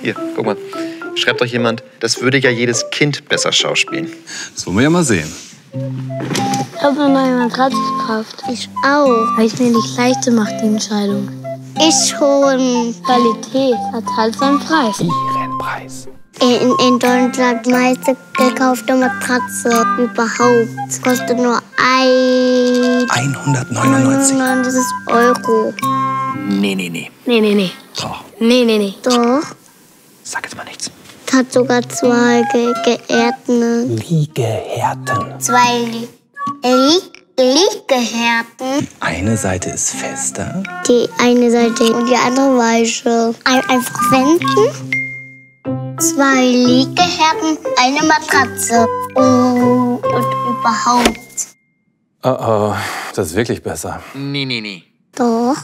Hier, guck mal. Schreibt doch jemand, das würde ja jedes Kind besser schauspielen. Das wollen wir ja mal sehen. Ich habe eine neue Matratze gekauft. Ich auch. Weil ich mir nicht leichter macht, die Entscheidung. Ich schon. Qualität hat halt seinen Preis. Ihren Preis. In, in Deutschland meiste gekaufte Matratze überhaupt. Kostet nur ein 199. 99 Euro. Nee, nee, nee. Nee, nee, nee. Doch. Nee, nee, nee. Doch. Sag jetzt mal nichts. Hat sogar zwei ge geerdene. Liegehärten. Zwei Li Li Liegehärten. Eine Seite ist fester. Die eine Seite und die andere weiche. Ein einfach wenden. Zwei Liegehärten, eine Matratze. Oh, und überhaupt. Oh, oh, das ist wirklich besser. Nee, nee, nee. Doch.